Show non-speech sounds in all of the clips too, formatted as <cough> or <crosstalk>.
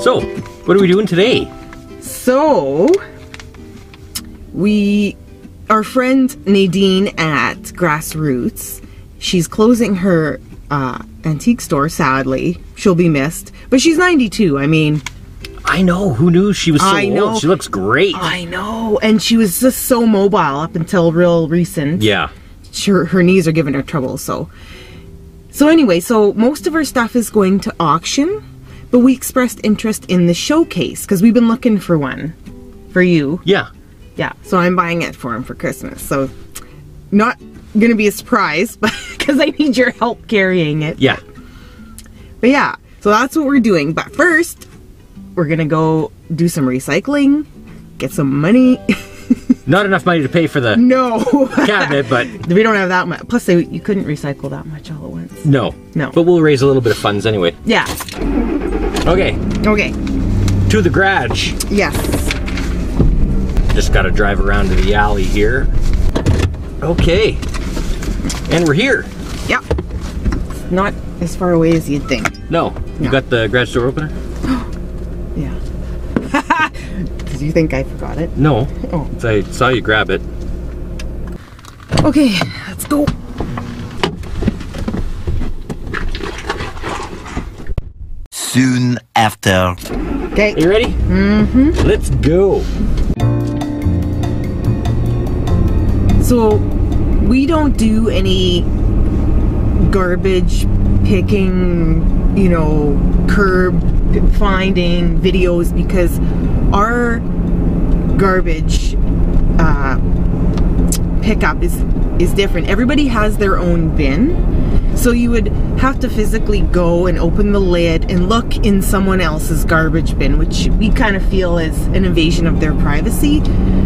So, what are we doing today? So, we, our friend Nadine at Grassroots, she's closing her uh, antique store, sadly. She'll be missed. But she's 92. I mean, I know. Who knew she was so I know. old? She looks great. I know. And she was just so mobile up until real recent. yeah. Her, her knees are giving her trouble so. So anyway so most of her stuff is going to auction but we expressed interest in the showcase because we've been looking for one. For you. Yeah. yeah so i'm buying it for him for christmas so not gonna be a surprise but <laughs> because i need your help carrying it. Yeah. but yeah so that's what we're doing but first we're gonna go do some recycling get some money <laughs> Not enough money to pay for the no <laughs> cabinet, but we don't have that much plus they, you couldn't recycle that much all at once no. No. But we'll raise a little bit of funds anyway. yeah Okay. okay To the garage. Yes. Just got to drive around to the alley here. Okay. And we're here. Yep. Not as far away as you'd think. No. You No. got the garage door opener? Yeah. Did you think I forgot it? No. Oh. I saw you grab it. Okay, let's go. Soon after. Okay. You ready? Mm-hmm. Let's go. So, we don't do any garbage picking, you know, curb finding videos because our garbage uh, pickup is is different. Everybody has their own bin. So you would have to physically go and open the lid and look in someone else's garbage bin, which we kind of feel is an invasion of their privacy.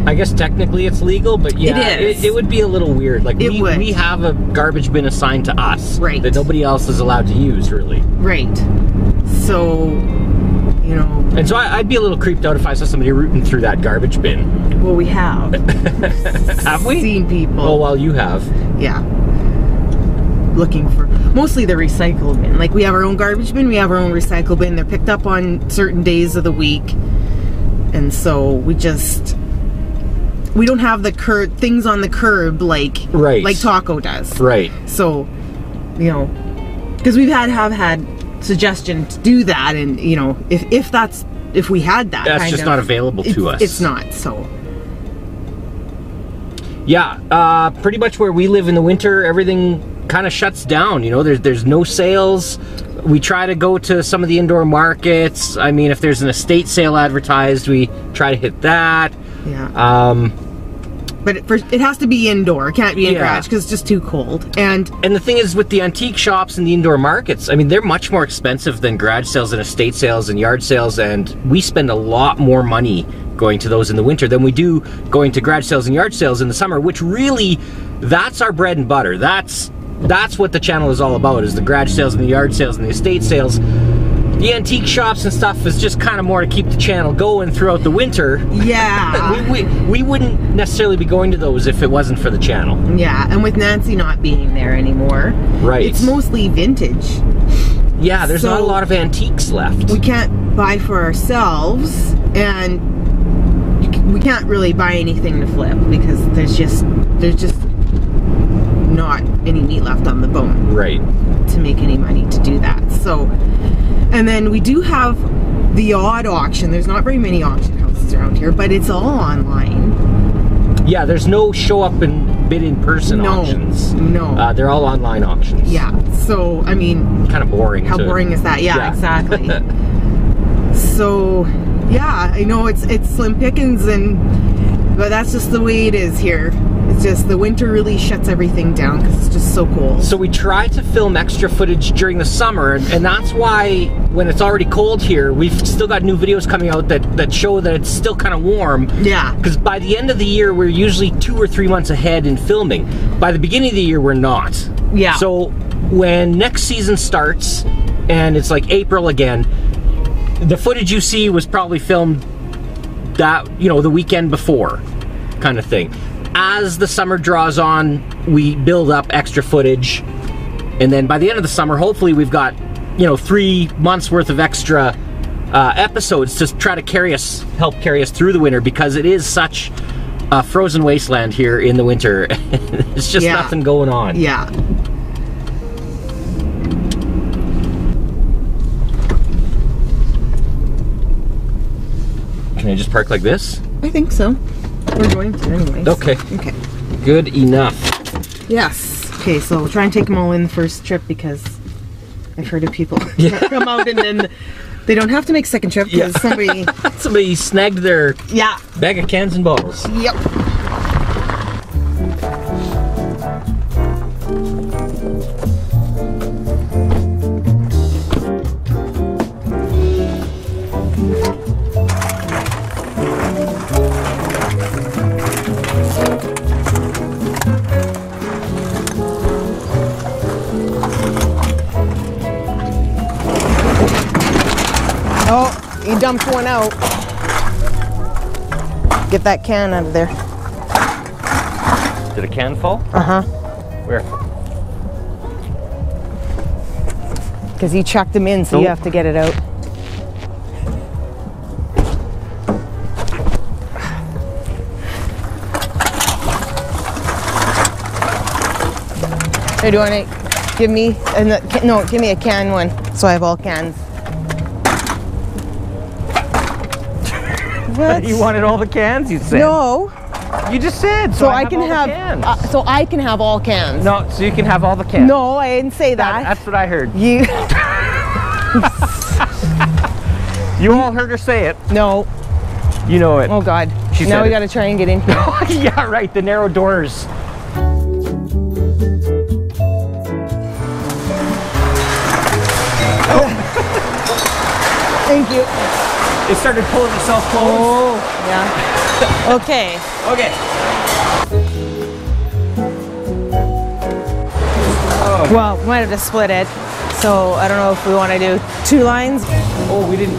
I guess technically it's legal, but yeah, is. It, it would be a little weird. Like It we, we have a garbage bin assigned to us Right. that nobody else is allowed to use, really. Right. So, you know, And so I, I'd be a little creeped out if I saw somebody rooting through that garbage bin. well, we have <laughs> Have we? seen people. Oh, well, you have. Yeah. Looking for mostly the recycle bin. Like we have our own garbage bin, we have our own recycle bin. They're picked up on certain days of the week. And so we just we don't have the curb things on the curb like Right. like Taco does. Right. So, you know, because we've had have had suggestion to do that, and you know, if if that's if we had that, That's just of- not available to us. It's not. So Yeah, uh, pretty much where we live in the winter, everything kind of shuts down. You know, there's there's no sales. We try to go to some of the indoor markets. I mean, if there's an estate sale advertised, we try to hit that. yeah. Um, but it, for, it has to be indoor. It can't be in Yeah. garage because it's just too cold. And and the thing is, with the antique shops and the indoor markets, I mean, they're much more expensive than garage sales and estate sales and yard sales, and we spend a lot more money going to those in the winter than we do going to garage sales and yard sales in the summer. Which really, that's our bread and butter. That's that's what the channel is all about: is the garage sales and the yard sales and the estate sales. The antique shops and stuff is just kind of more to keep the channel going throughout the winter. yeah, <laughs> We, we, we wouldn't necessarily be going to those if it wasn't for the channel. yeah. And with Nancy not being there anymore, Right. It's mostly vintage. Yeah, there's not a lot of antiques left. We can't buy for ourselves, and we can't really buy anything to flip because there's just there's just any meat left on the bone. Right. to make any money to do that. So, and then we do have the odd auction. There's not very many auction houses around here, but it's all online. Yeah, there's no show up and bid in person No, auctions. no. Uh, they're all online auctions. Yeah. So, I mean, Kind of boring. how to- boring is that? Yeah, Yeah. exactly. <laughs> so, yeah, I know it's it's slim pickings, and but that's just the way it is here. It's just the winter really shuts everything down because it's just so cold. So we try to film extra footage during the summer, and, that's why when it's already cold here, we've still got new videos coming out that, that show that it's still kind of warm. Yeah. Because by the end of the year, we're usually two or three months ahead in filming. By the beginning of the year, we're not. Yeah. So when next season starts, and it's like April again, the footage you see was probably filmed that you know the weekend before kind of thing as the summer draws on we build up extra footage And then by the end of the summer, hopefully we've got, you know, three months worth of extra uh, episodes to try to carry us, help carry us through the winter because it is such a frozen wasteland here in the winter. <laughs> It's just Yeah. nothing going on. Yeah. Can I just park like this? I think so. We're going to anyways. Okay. Okay. Good enough. Yes. Okay, so we'll try and take them all in the first trip because I've heard of people <laughs> come out and then they don't have to make second trip because Yeah. somebody. <laughs> Somebody snagged their Yeah. bag of cans and bottles. Yep. Get that can out of there. Did a can fall? Uh huh. Where? Because you chucked them in, so you have to get it out. Hey, do you want to give me and no? Give me a can one, so I have all cans. <laughs> You wanted all the cans, you said? no, You just said. so I, can all the have cans. uh, so I can have all cans. no, so you can have all the cans. No, I didn't say That- that. that's what I heard. you <laughs> <laughs> You all heard her say it. no. You know it. Oh God. She now we got to try and get in here. yeah, right. The narrow doors. Thank you. It started pulling itself closed. Oh, yeah. <laughs> okay. Okay. Oh. Well, we might have to split it. So I don't know if we want to do two lines. Oh, we didn't.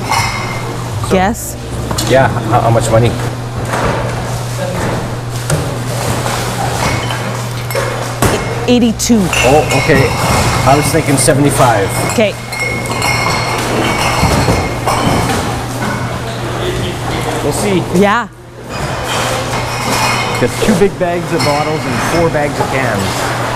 Yes. Yeah. How, how much money? Eighty-two. Oh, okay. I was thinking 75. Okay. See. Yeah. Got two big bags of bottles and four bags of cans.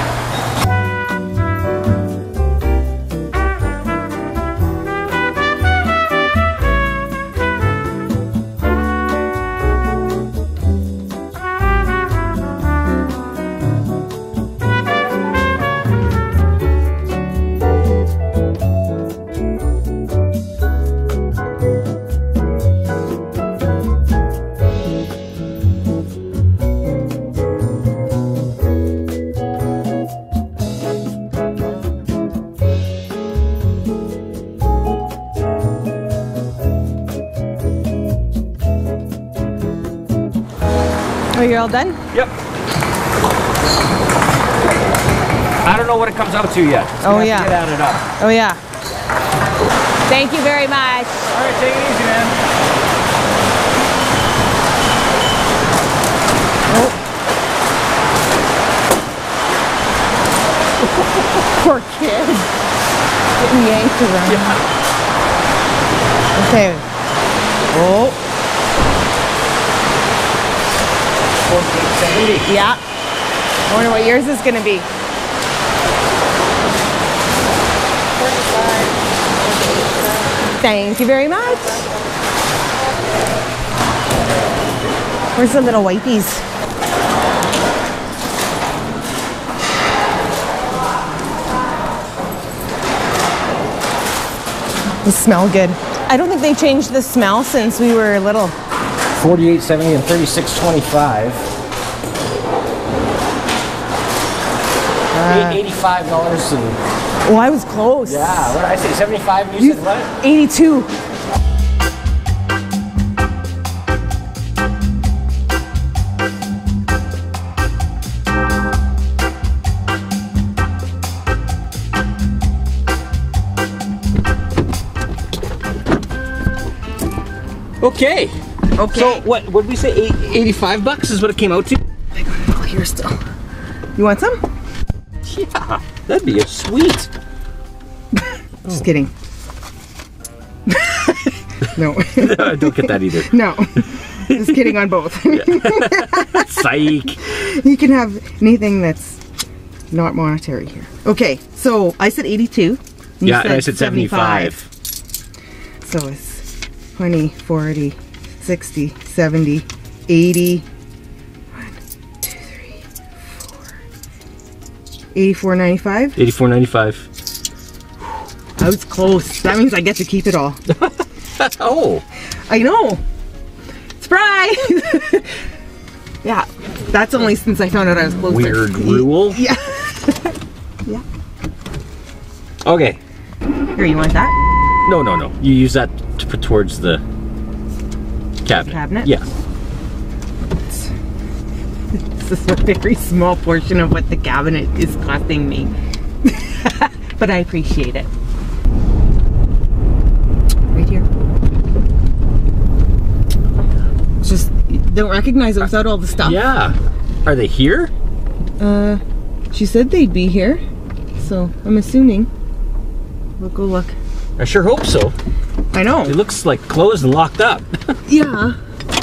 All done? Yep. I don't know what it comes out to yet. It's Oh, yeah. Get added up. Oh yeah. Thank you very much. All right, take it easy, man. Oh. <laughs> Poor kid. Getting yanked around. Okay. Oh. 4870. Yeah. I wonder what yours is gonna be. Thank you very much. Where's the little wipies? They smell good. I don't think they changed the smell since we were little. 4870 and 3625. Uh, Eighty-five dollars and Oh, I was close. yeah. What did I say? Seventy-five. You, You- said what? 82. Okay. Okay. So what? What did we say? Eighty-five bucks is what it came out to. Oh, here still. You want some? Yeah. That'd be a sweet. <laughs> Just kidding. <laughs> no, <laughs> Don't get that either. no. Just kidding on both. Psych. you can have anything that's not monetary here. Okay, so I said 82. You Yeah, and I said 75. So it's 20, 40, 60, 70, 80. 1, 2, 3, 4. 84.95. 84.95. I was close. That means I get to keep it all. <laughs> Oh, I know. Surprise! <laughs> yeah, that's only since I found out I was close. weird rule. <laughs> Yeah. yeah. Okay. Here, you want that? No, no, no. You use that to put towards the cabinet. Cabinet? Yeah. <laughs> This is a very small portion of what the cabinet is costing me. <laughs> but I appreciate it. Right here. It's just don't recognize it without all the stuff. Yeah. Are they here? Uh, she said they'd be here, so I'm assuming. We'll go look. I sure hope so. I know. It looks like closed and locked up. <laughs> Yeah.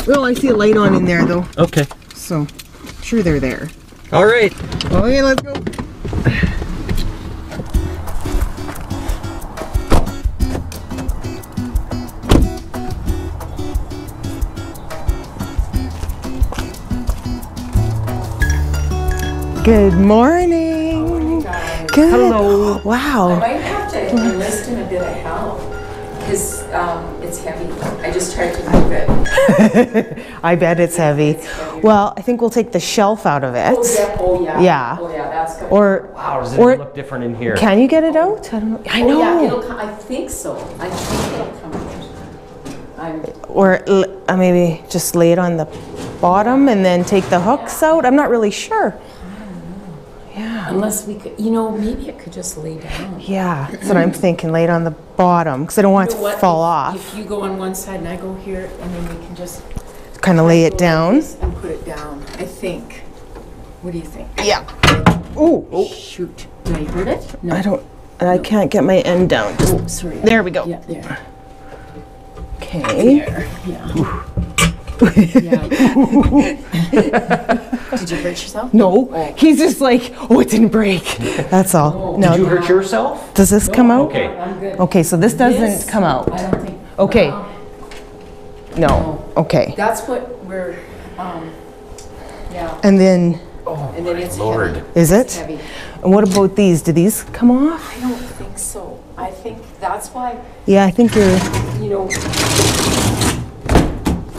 Well, I see a light on in there though, okay. so sure they're there. All right. Okay, let's go. Good morning. Good. Hello. I Wow. might have to enlist in a bit of help because um, it's heavy. I just tried to move it. <laughs> I bet it's heavy. Well, I think we'll take the shelf out of it. Oh yeah, oh yeah. Yeah. Oh yeah, that's good. Or Wow, does it Or- look different in here? can you get it out? I don't know. I oh, know. yeah, it'll come, I think so. I think it'll come out. I'm, Or uh, maybe just lay it on the bottom and then take the hooks out. I'm not really sure. Unless we could, you know, maybe it could just lay down. Yeah, that's what I'm thinking. Lay it on the bottom because I don't want it You know to what? fall off. If you go on one side and I go here, and then we can just Kind of lay go it like down. this and put it down. I think. What do you think? Yeah. Oh, Shoot, did I hurt it? No. I don't. I can't get my end down. Just Oh, sorry. there we go. Yeah, there. Okay. There. Yeah. Yeah. <laughs> Did you hurt yourself? No, he's just like, oh, it didn't break. That's all. Did you No. hurt yourself? Does this come out? Okay. I'm good. Okay, so this doesn't This, come out. I don't think. Okay. Wow. No. Okay. That's what we're, um, yeah, And then, and then it's Lord. heavy. is It's it? heavy. And what about these? Do these come off? I don't think so. I think that's why, Yeah, I think you're. you know,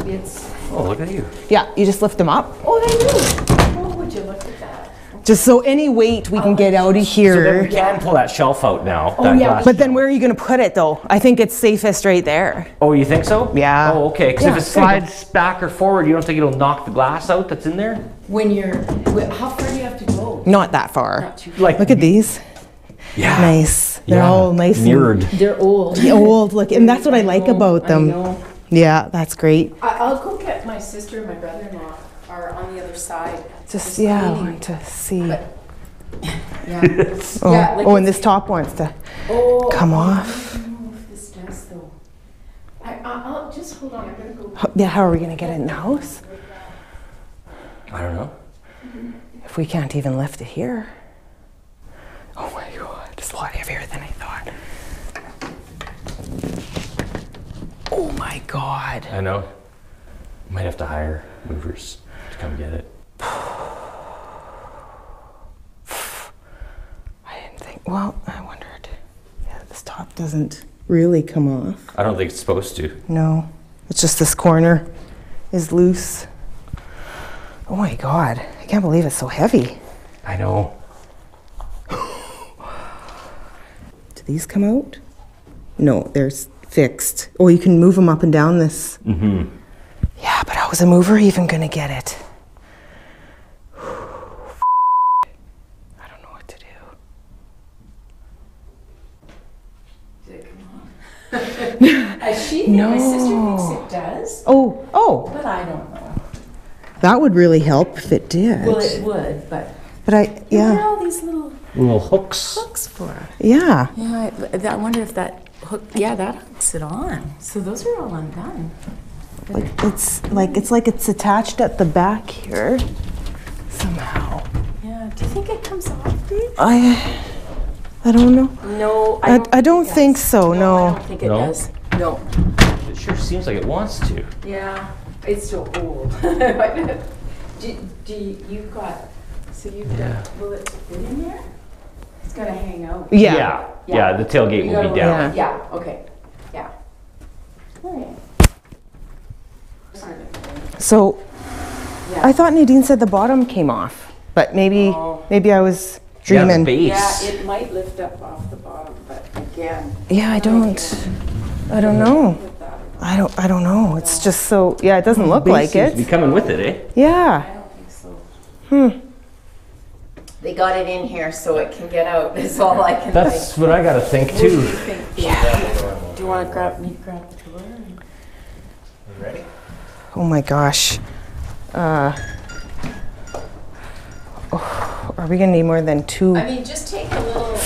it's, Oh, look at you. Yeah, you just lift them up. oh, they do. Oh, would you look at that? Just so any weight we can get out of So then here. we can pull that shelf out now. Oh, that yeah. glass But then where are you going to put it though? I think it's safest right there. Oh, you think so? Yeah. Oh, okay. Because Yeah, if it there you slides back or forward, you don't think it'll knock the glass out that's in there? When you're, wh- how far do you have to go? Not that far. Not too Like, Look at these. yeah. Nice. They're Yeah. all nice and mirrored. They're old. old look and that's what I like know, about I them. know. Yeah, that's great. I, I'll go get my sister and my brother-in-law are on the other side. Just yeah, I cleaning. want to see. But- Yeah. <laughs> Oh, Yeah, like oh and this top wants to Oh, come oh, I off. don't know if this does though. I, I, I'll, just hold on, I'm gonna go. H- Yeah, how are we gonna get it in the house I don't know. Mm-hmm. if we can't even lift it here? Oh my god, it's a lot heavier than I thought. Oh my god. I know. Might have to hire movers to come get it. <sighs> I didn't think. Well, I wondered. Yeah, this top doesn't really come off. I don't think it's supposed to. No, it's just this corner is loose. Oh my god, I can't believe it's so heavy. I know. <gasps> Do these come out? No, they're s- fixed. or you can move them up and down this. Mm-hmm. Yeah, but how is a mover even gonna get it? <sighs> I don't know what to do. Uh, <laughs> she, my sister thinks it does, Oh, oh, but I don't know. that would really help if it did. Well, it would, but. but I, Look at yeah, all these little, Little hooks. hooks for. Yeah. Yeah, I, I wonder if that hook, yeah, that hooks it on. So those are all undone. It's like it's like it's attached at the back here somehow. Yeah, do you think it comes off these? I I don't know. No, I, I don't think so. I No. don't think it No? does. No. It sure seems like it wants to. Yeah, it's so old. <laughs> do, do you, you've got, so you've Yeah. got, will it fit in there? It's gonna hang out. Yeah. Yeah, yeah, the tailgate You will be gotta- down. Yeah. Yeah, okay, yeah. Alright. So Yeah. I thought Nadine said the bottom came off, but maybe Oh. maybe I was Yeah, the dreaming. base. Yeah, it might lift up off the bottom, but again. Yeah, I don't. I don't know. Put that- I don't. I don't know. It's just so. Yeah, it doesn't look Base like seems to be it. coming with it, eh? Yeah. I don't think so. Hmm. They got it in here so it can get out, <laughs> is all I can think. That's what I gotta think too. Yeah. Do you wanna grab, me grab the tour? You ready? Oh my gosh. Uh, oh, are we gonna need more than two? I mean, just take a little,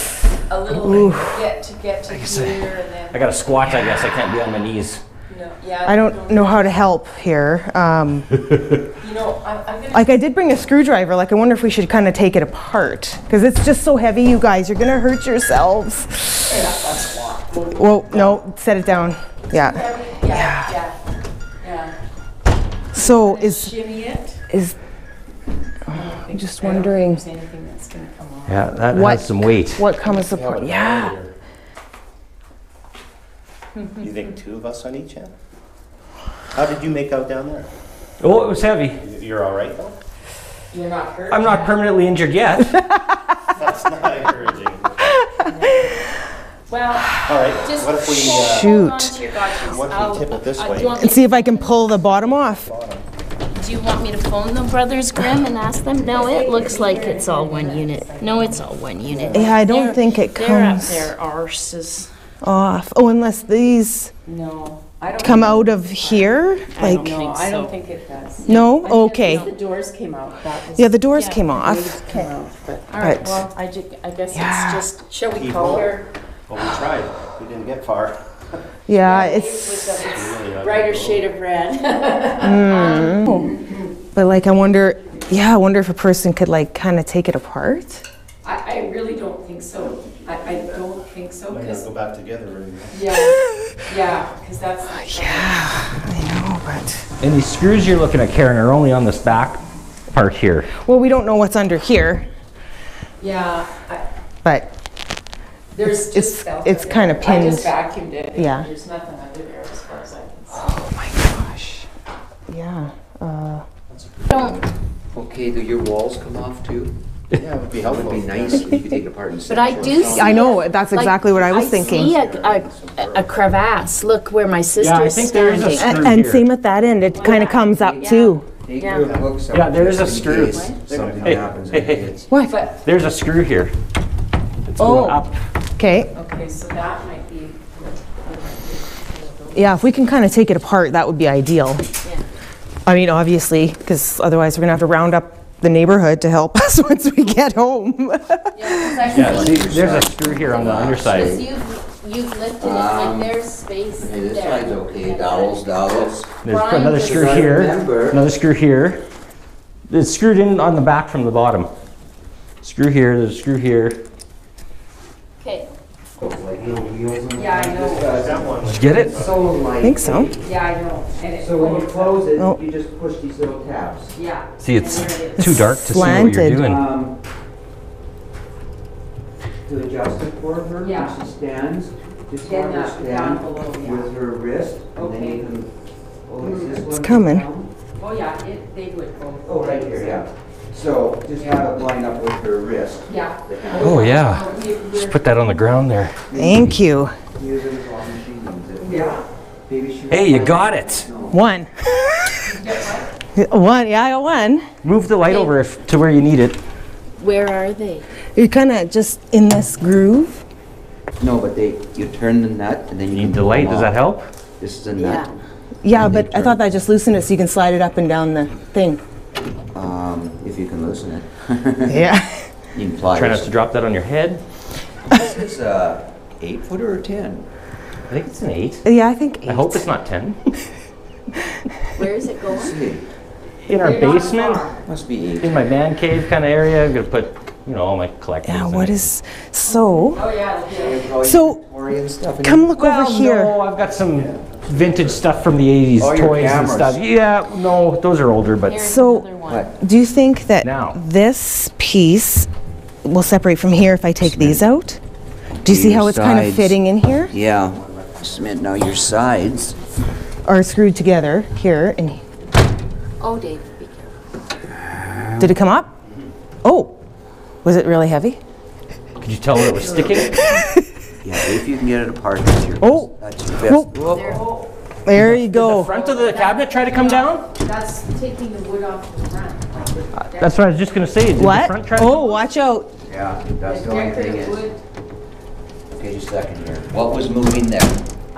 a little, get to, get to guess I- here and then, I gotta squat, I guess. I can't be on my knees. no, yeah. I don't know how to help here. Um, You <laughs> know, I'm, I'm gonna. like I did bring a screwdriver. Like I wonder if we should kind of take it apart because it's just so heavy. You guys, you're gonna hurt yourselves. Well, no, set it down. Yeah. Yeah, yeah, yeah. So is Shimmy it. is I'm just wondering- anything that's gonna come off. Yeah, that What- has some weight. what comes apart? Yeah. <laughs> You think two of us on each end? How did you make out down there? Oh, it was heavy. You're all right though? You're not hurt. I'm not permanently injured yet. <laughs> That's not encouraging. Well, All right, just what if we, uh, Shoot. hold on to your gotchas. what if I'll- we tip it this uh, way? Do you want And see if I can pull the bottom off. Do you want me to phone the Brothers Grimm and ask them? No, it looks like it's all one unit. No, it's all one unit. Yeah, I don't They're- think it They're up comes there, arses. off. Oh, unless these no, I don't. come out of here, I don't like know. No, I don't think it does. no. I mean, Okay. The doors came out, that was. Yeah, the doors Yeah, came the off. came out, but, all right, But- well, I ju, I guess Yeah. it's just, shall we Keep call her? Well, we tried. We didn't get far. Yeah, With it's. the- it's Really not Brighter shade of red. Mm. Um, but like, I wonder. Yeah, I wonder if a person could like kind of take it apart. I, I really don't think so. I, I don't think so, Might not because, go back together very well. yeah, yeah, because that's. Yeah, I know, but and these screws you're looking at, Karen, are only on this back part here. well, we don't know what's under here, Yeah, I, but there's It's- just stuff. it's in kinda there. I just pinned. vacuumed it. Yeah. There's nothing under there as far as I can see. oh my gosh. Yeah. Uh, Don't, Okay, do your walls come off too? Yeah, it would be That helpful. would be nice if you could take it apart and. but I do see. I know. a- That's like, exactly what I was I thinking. see a, a, a crevasse. Look where my sister's think there is a standing. screw and, and same at that end. It kind of comes up too. Take Yeah. your hooks out Yeah, there is a just in screw. case Something Hey, happens. hey, and hey. it's- What? But, There's a screw here. It's Oh. going up. Okay. okay, so that might be. Yeah, if we can kind of take it apart, that would be ideal. Yeah. I mean, obviously, because otherwise we're gonna have to round up the neighborhood to help <laughs> us once we get home. <laughs> Yeah, 'cause Yeah, see- see, there's a screw here on the Because underside. you've, you've lifted it, Um, like there's space Okay, this there. side's okay, dowels, dowels. There's Brian another just- screw I here, remember- another screw here. It's screwed in on the back from the bottom. Screw here, there's a screw here. Okay, Like little wheels on the Yeah, I know. This guy's That one. Did you get it? So light. think so. Yeah, I know, and it. So when you close it, Oh. you just push these little tabs. Yeah. See, it's And there it is. too dark to see what you're Slanted. doing. Um, To adjust it for her, Yeah. when she stands, just Then have her that- down stand below, yeah. with her wrist, and then Okay. you can, oh, is this one? coming. down? Oh, yeah, it, they would both. Oh, right here, yeah. So just have it line up with her wrist. Yeah. Oh, yeah. Just put that on the ground there. Thank you. Use it as long as she needs it. Yeah. Hey, you got it. One. one. Yeah, I got one. Move the light over if, to where you need it. where are they? You're kind of just in this groove. No, but they, you turn the nut and then you. You need the light, does that help? This is a Yeah. nut. Yeah, And they but I thought turn. that just loosened it so you can slide it up and down the thing. Um, if you can loosen it. <laughs> Yeah. In pliers. Try not to drop that on your head. This is uh, eight footer or ten? I think it's an eight. Yeah, I think eight. I hope it's not 10. <laughs> Where is it going? See, In our basement, must be eight. in my man cave kind of area, I'm gonna put, you know, all my collectibles. Yeah, in what it. is so? Oh, yeah. So Victorian stuff. in come it? look Well, over here. No, I've got some vintage stuff from the 80s, Oh, your toys and cameras. stuff. Yeah, no, those are older, but Here's So- another one. What? Do you think that Now. this piece will separate from here if I take these out? Do you see how it's kind of sides. fitting in here? Yeah. Cement, now your sides. Are screwed together here and Oh, Dave, be careful. did it come up? Mm-hmm. Oh, was it really heavy? could you tell where it was sticking? <laughs> Yeah, if you can get it apart, that's your, Oh. that's your fist. Oh. Whoop. There you The go. front of the cabinet try to come down? That's taking the wood off the front. That's what I was just gonna say. Did the What? front try to Oh, watch out. Yeah, that's the only thing Decorative is. wood. Okay, just a second here. What was moving there?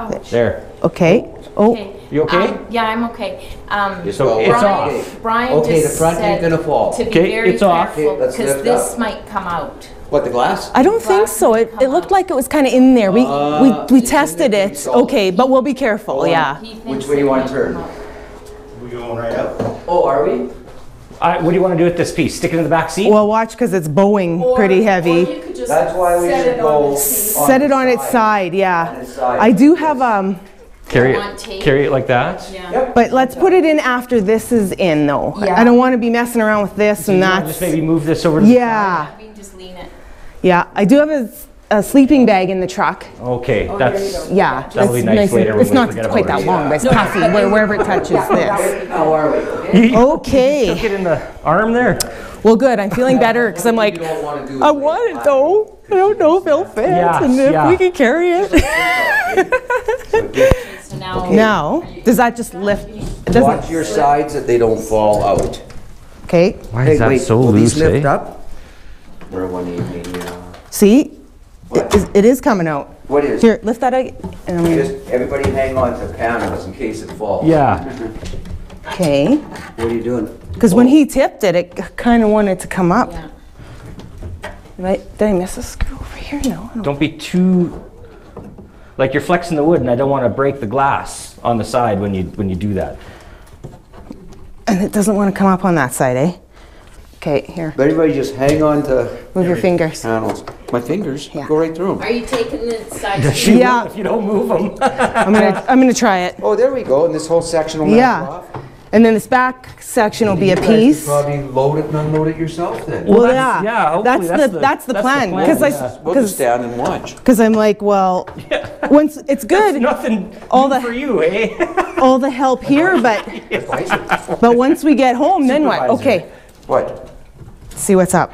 There. Okay. Oh, Okay. You okay? Um, Yeah, I'm okay. Um, Just So go- it's Brian, off. Brian Okay, just the front ain't said gonna fall. to be Okay, very it's off. careful Okay, let's because lift this up. might come out. What, the glass? I don't think so. It, it looked like it was kind of in there. We, Uh, we, we it's in tested there, it. it's. Okay, but we'll be careful, Hold on. yeah. He thinks Which way it you wanna might turn? come out. We going right up? Oh, are we? I, what do you want to do with this piece? Stick it in the back seat? Well, watch because it's bowing Or- pretty Or heavy. you could just That's why we set should it go on on Set it on its side, yeah. Side. I do have, um, carry it, carry it like that? Yeah. but let's put it in after this is in though. I- I don't want to be messing around with this and You wanna. Just maybe move this over to the Yeah, We can just lean it. yeah. I do have a a sleeping bag in the truck. side? Okay, that's, Yeah. That'll be it's nice and- later when It's we not forget quite about that it. long, but it's puffy where- wherever it <laughs> touches this. How are we? Okay? Took Okay. it in the arm there? Well, good. I'm feeling better because I'm like, You don't wanna do I want it though. I don't know if it'll fit Yeah, and if yeah. we can carry it. So now. now, does that just lift? It Watch doesn't. your sides that they don't fall out. Okay. Why Hey, is that wait, so will these lift eh? up? Or one evening, yeah. See, it is, it is coming out. What is? Here, lift that. ag- And Just, everybody hang on to panels in case it falls. Yeah. <laughs> okay. What are you doing? Because when he tipped it, it kind of wanted to come up. Yeah. Did I, did I miss a screw over here? No. Don't- Don't be too, like you're flexing the wood and I don't want to break the glass on the side when you, when you do that. And it doesn't want to come up on that side, eh? Okay, here. But everybody just hang on to Move your fingers. panels. My fingers Yeah. go right through them. Are you taking the side? Does seat? she Yeah. if you don't move them? I'm gonna, I'm gonna try it. Oh, there we go, and this whole section will melt Yeah. off. And then this back section will be a You piece. Probably load it and unload it yourself then. Well, that's- yeah. yeah, hopefully That's that's the, the- that's the that's the plan. plan, Because I, yeah. We'll just because, stand and watch. <laughs> because I'm like, well, <laughs> once, it's good, Nothing All new the- for you, eh? <laughs> all the help here, but, but once we get home, then what? Supervisor. Okay, What? see what's up.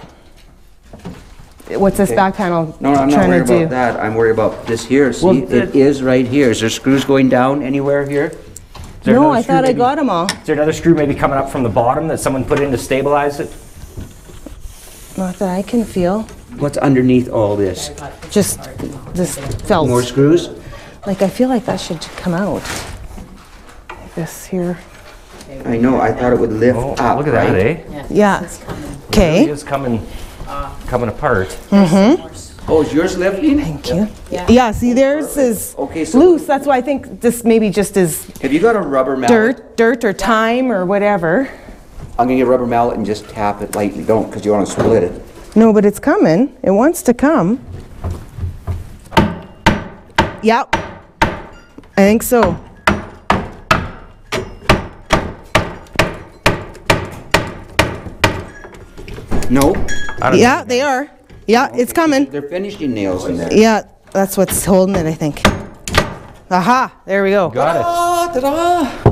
What's this back panel No, I'm not trying to worried do? about that. I'm worried about this here. See, Well, it the- is right here. Is there screws going down anywhere here? Is there No, I screw thought I maybe- got them all. Is there another screw maybe coming up from the bottom that someone put in to stabilize it? Not that I can feel, What's underneath all this? just this felt. More screws? Like, I feel like that should come out. Like This here. I know, I thought it would lift Oh, up, look at that, right? eh? Yeah. It Okay, is coming, coming apart. Oh, is yours lifting? thank you. Yeah, yeah see, theirs is Okay, so- loose. That's why I think this maybe just is Have you got a rubber mallet? dirt, dirt or time or whatever. I'm gonna get a rubber mallet and just tap it lightly. Don't, because you wanna split it. No, but it's coming. It wants to come. Yep. I think so. No, Yeah, they are. Yeah, it's coming. they're finishing nails in there. Yeah, that's what's holding it, I think. Aha, there we go. Got it. Ta-da!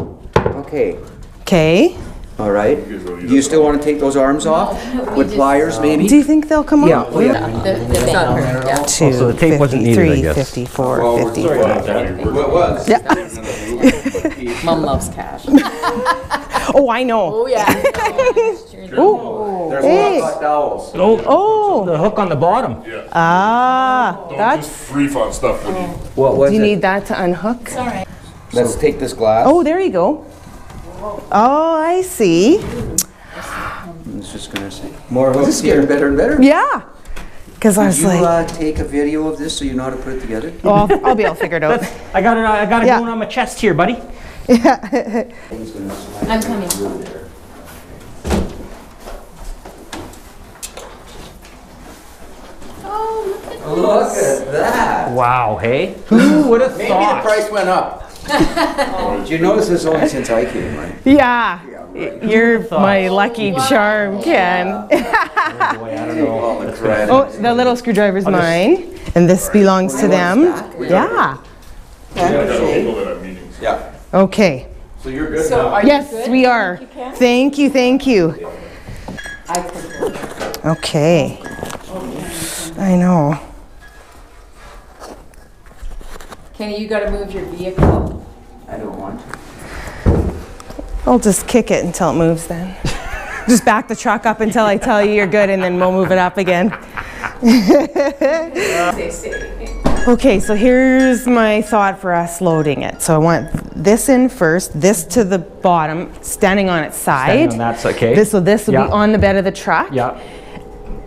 Okay, Okay. all right. Do you still wanna take those arms off? With pliers, maybe? Do you think they'll come Yeah, off? oh, yeah. The, the band, yeah. Two, so the tape wasn't needed, I guess. 54, 54. Mom loves cash. <laughs> Oh, I know. Oh, yeah. <laughs> Oh, There's Hey. hot towels. Oh, oh, the hook on the bottom. ah, Don't that's, just brief on stuff when you What was do you it? need that to unhook? Let's take this glass. Oh, there you go. Oh, I see. just gonna say. More, this is getting better and better. Yeah. Because I Did was you like, uh, take a video of this so you know how to put it together? oh, I'll, I'll be all figured out. I got it. I got it Yeah. going on my chest here, buddy. <laughs> I'm coming. Look at that. Wow. Hey. Who would have thought? Maybe the price went up. Did you notice this only since I came, right? Yeah. You're my lucky charm, Ken. <laughs> Boy, I don't know. All the credit. Oh, the little screwdriver's mine, and this belongs to them. Yeah. Yeah. Okay. So you're good So are you Yes, good? we are. You? Thank you, thank you. Okay. I know. Kenny, you gotta move your vehicle. I don't want to. I'll just kick it until it moves then. <laughs> just back the truck up until I tell you you're good, and then we'll move it up again. <laughs> Okay, so here's my thought for us loading it. So I want this in first, this to the bottom, standing on its side. Standing on that's okay. This, so this will Yeah. be on the bed of the truck. Yeah.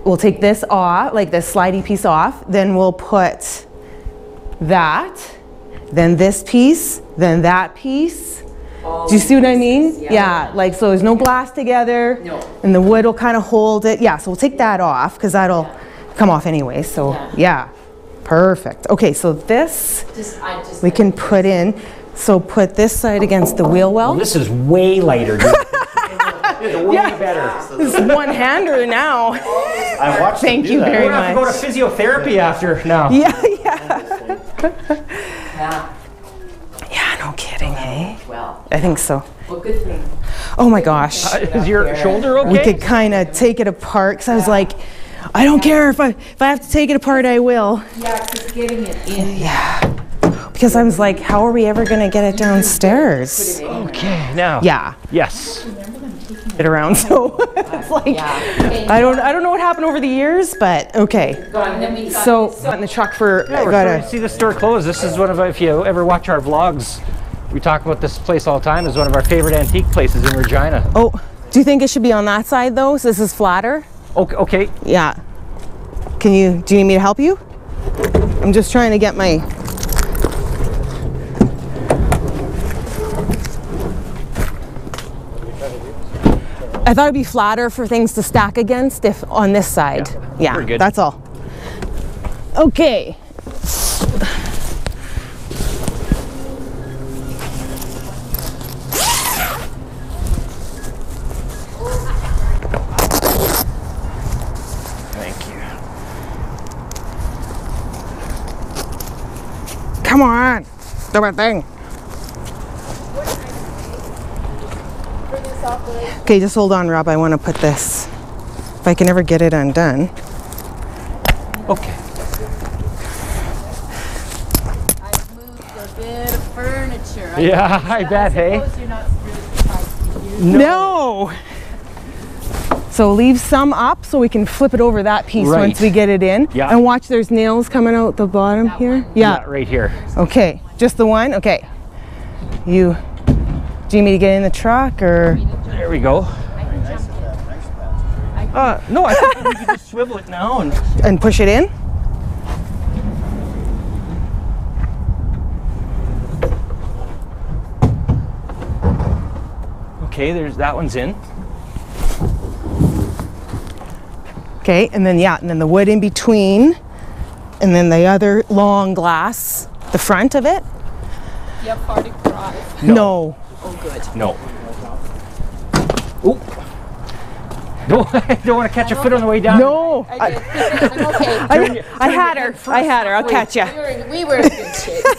We'll take this off, like this slidey piece off, then we'll put that, then this piece, then that piece. Do you see what I mean? Yeah, like so there's no glass together. No. And the wood will kind of hold it. Yeah, so we'll take that off because that'll come off anyway. So Yeah. yeah, perfect. Okay, so this Just, I just. we can put in. So put this side against the wheel well. Well, this is way lighter. Dude. <laughs> This is way better. This is one hander now. <laughs> I watched them Thank do you that. very We're gonna have to go to physiotherapy after now. <laughs> Yeah, yeah. Yeah, Yeah, no kidding, eh? well, I think so. well, good thing. Oh my gosh. Is your shoulder okay? we could kind of take it apart because I was like, I don't care if I if I have to take it apart, I will. Yeah, just getting it in. Yeah. Because I was like, how are we ever gonna get it downstairs? okay. Now. Yeah, Yes. It around. So <laughs> it's like, I don't I don't know what happened over the years, but okay. And then we got So this- got in the truck for Yeah, we're gotta see the store close. This is one of, if you ever watch our vlogs, we talk about this place all the time. It's one of our favorite antique places in Regina. oh. Do you think it should be on that side though? So this is flatter. Okay. okay. Yeah. Can you? Do you need me to help you? I'm just trying to get my. I thought it'd be flatter for things to stack against if on this side. Yeah, pretty good. that's all. Okay. Thank you. Come on. Do my thing. Okay, just hold on, Rob. I want to put this. If I can ever get it undone. Okay. I've moved a bit of furniture. I Yeah, I bet. Hey. you're not really surprised. No. So leave some up so we can flip it over that piece Right. once we get it in. Yeah. And watch there's nails coming out the bottom here. Yeah. Right here. Okay. Just the one? Okay. You do you need me to get in the truck or There we go. Uh, no, I think we can just swivel it now and. <laughs> and push it in? Okay, there's that one's in. Okay, and then yeah, and then the wood in between, and then the other long glass, the front of it. You have far to drive. No. No. Oh. <laughs> Don't, don't want to catch a foot on the way down. No. I did. I'm okay. <laughs> I, I had her. I had her. I'll catch you. We were, in- we were in good shape. <laughs>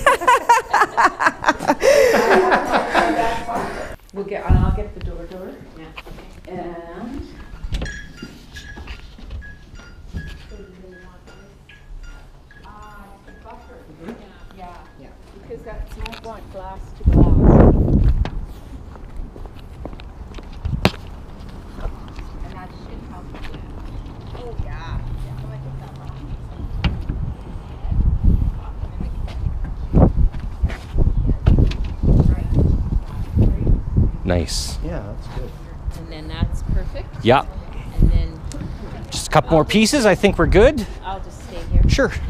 We'll get, and I'll get the door door. And. Because that's not want glass to glass. And that should help. Oh, yeah. Nice. Yeah, that's good. And then that's perfect. Yeah. And Just a couple more pieces. I think we're good. I'll just stay here. Sure. <laughs>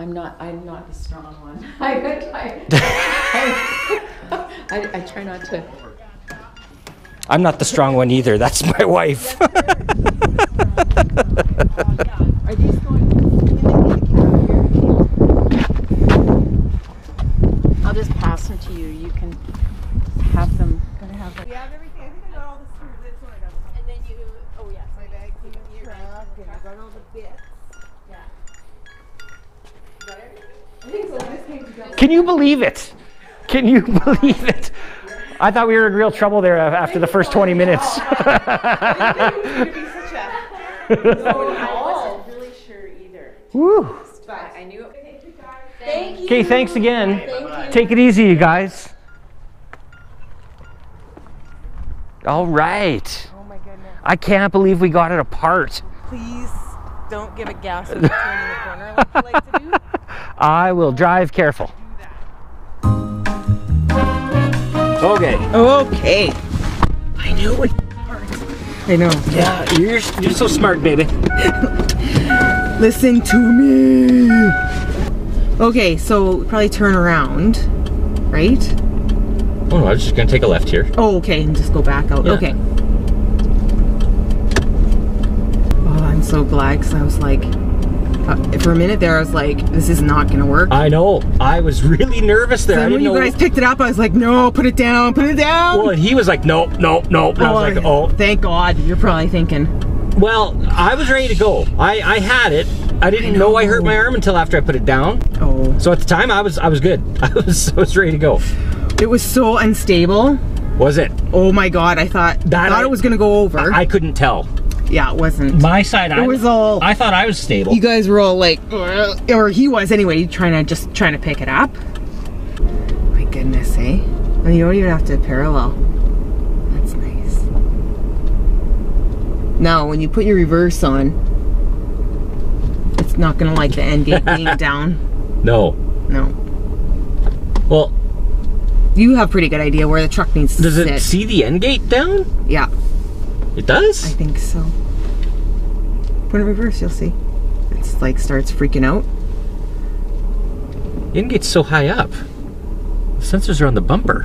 I'm not, I'm not the strong one. <laughs> I, I, I, I try not to. I'm not the strong one either. That's my wife. <laughs> Are these going just pass them to you. You can have them. We have everything. I think I got all the screws. That's what I got. And then you, oh yes. My bag in the truck, and I got all the bits. Can you believe it? Can you <laughs> believe it? I thought we were in real trouble there after the first 20 minutes. <laughs> <laughs> I wasn't really sure either. Woo. But I knew it. Thank you. Okay, thanks again. Thank you. Take it easy, you guys. All right. Oh my goodness. I can't believe we got it apart. Please don't give it gas when you're turning the corner like you like to do. <laughs> I will drive careful. Okay. Okay. I knew it. I know. Yeah, you're, you're so smart, baby. <laughs> Listen to me. Okay, so probably turn around, right? Oh no, I was just gonna take a left here. Oh, okay, and just go back out. Yeah. Okay. Oh, I'm so glad because I was like, uh, for a minute there, I was like, this is not gonna work. I know. I was <laughs> really nervous there. Then when you know. guys picked it up, I was like, no, put it down, put it down. well, he was like, nope, nope, nope. And I was like, oh. thank God. You're probably thinking, Well, I was ready to go. I, I had it. I didn't know. I hurt my arm until after I put it down. oh, So at the time, I was I was good. <laughs> I was I was ready to go. it was so unstable. Was it? Oh my God, I thought, That thought I- it was gonna go over. I couldn't tell. yeah, it wasn't. My side, I was all- I thought I was stable. you guys were all like, or he was anyway, trying to just trying to pick it up. My goodness, eh? And you don't even have to parallel. That's nice. Now, when you put your reverse on, not gonna like the end gate <laughs> being down. no. No. Well, You have pretty good idea where the truck needs to does sit. it see the end gate down? yeah, It does? I think so. Put it in reverse, you'll see. It's like starts freaking out. The end gate's so high up. The sensors are on the bumper.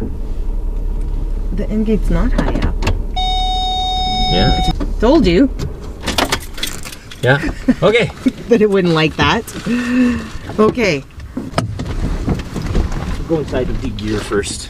The end gate's not high up. Yeah. Told you. Yeah. Okay. <laughs> that it wouldn't like that. Okay. Go inside and de-gear first.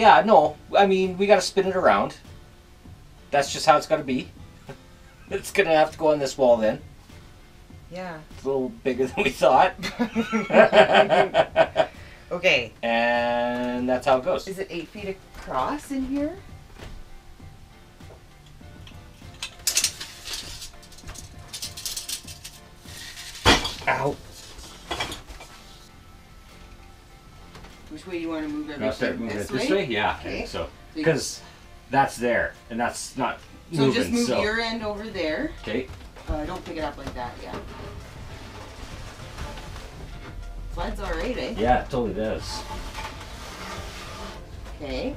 Yeah, no, I mean we gotta spin it around. That's just how it's gotta be. <laughs> It's gonna have to go on this wall then. Yeah. It's a little bigger than we thought. <laughs> <laughs> Okay. and that's how it goes. Is it eight feet across in here? way you want to move everything. Start moving it this way? Yeah. Okay. So, because that's there and that's not so moving. just move so. your end over there. Okay. Uh, don't pick it up like that. Yeah. Floods all right, eh? Yeah, it totally does. Okay.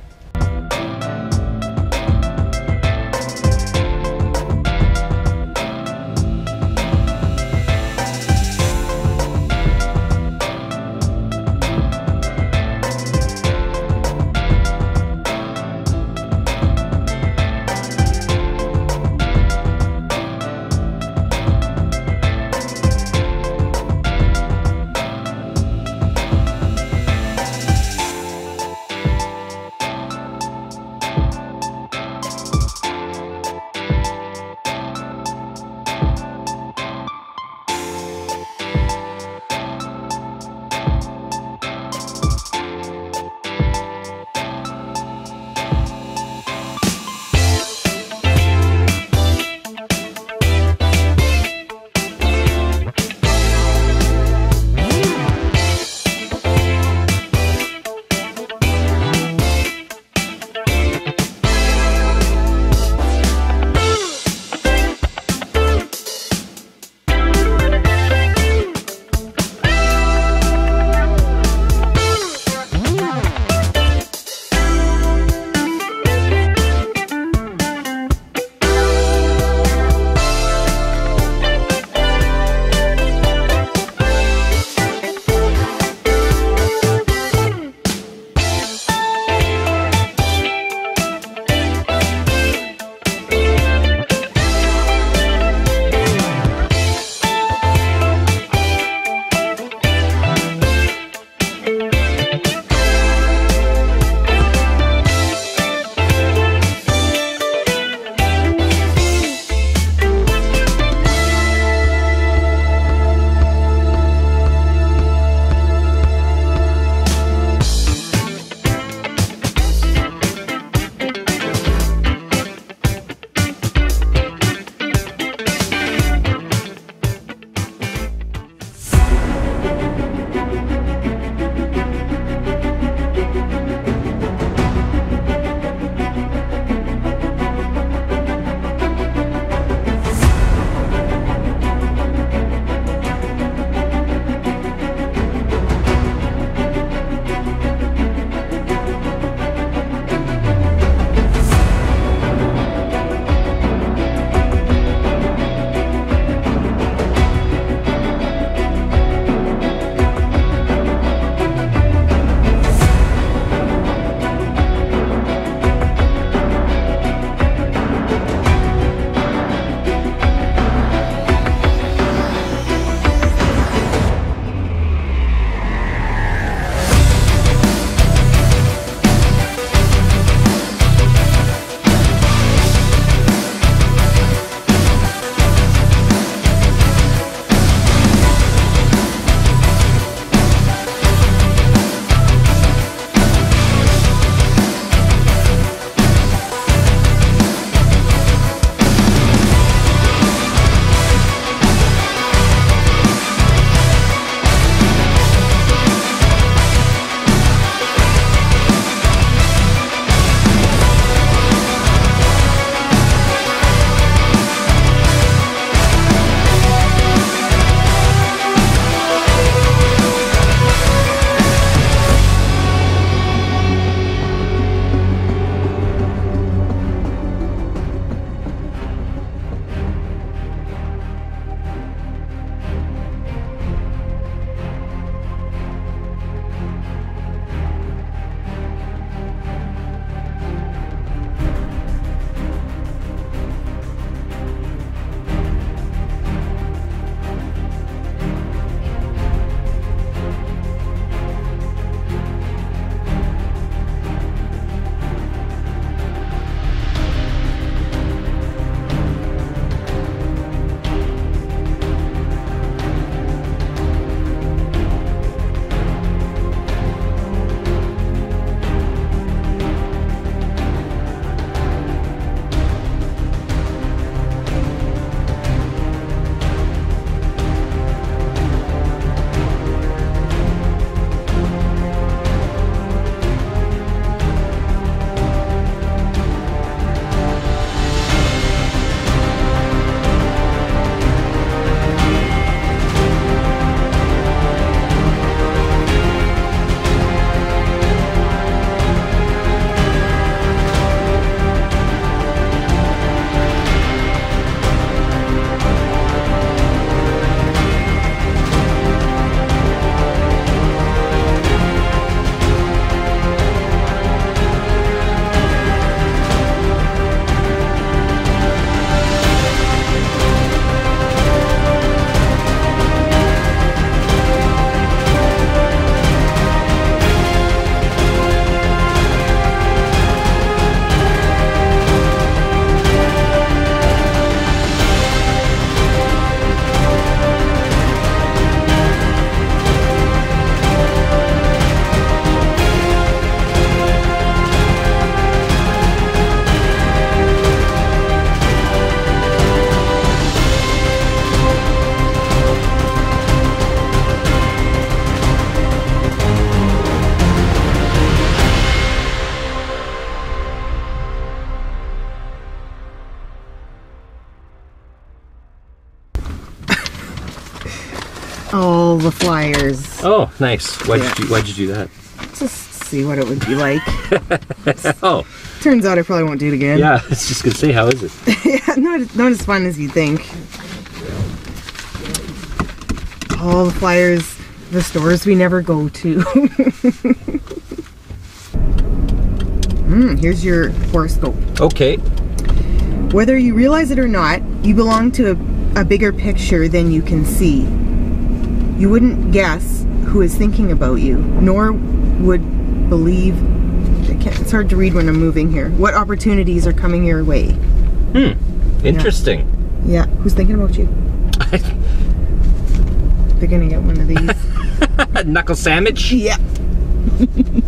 The flyers. Oh, nice. Why'd, Yeah. you, why'd you do that? Just see what it would be like. <laughs> Oh, Turns out I probably won't do it again. yeah. It's just gonna say, how is it? <laughs> yeah, not, not as fun as you think. All the flyers, the stores we never go to. <laughs> Hmm, here's your horoscope. Okay. Whether you realize it or not, you belong to a, a bigger picture than you can see. You wouldn't guess who is thinking about you, nor would believe. I can't, it's hard to read when I'm moving here. What opportunities are coming your way? Hmm. Interesting. Yeah, who's thinking about you? <laughs> They're gonna get one of these. <laughs> Knuckle sandwich. yeah. <laughs>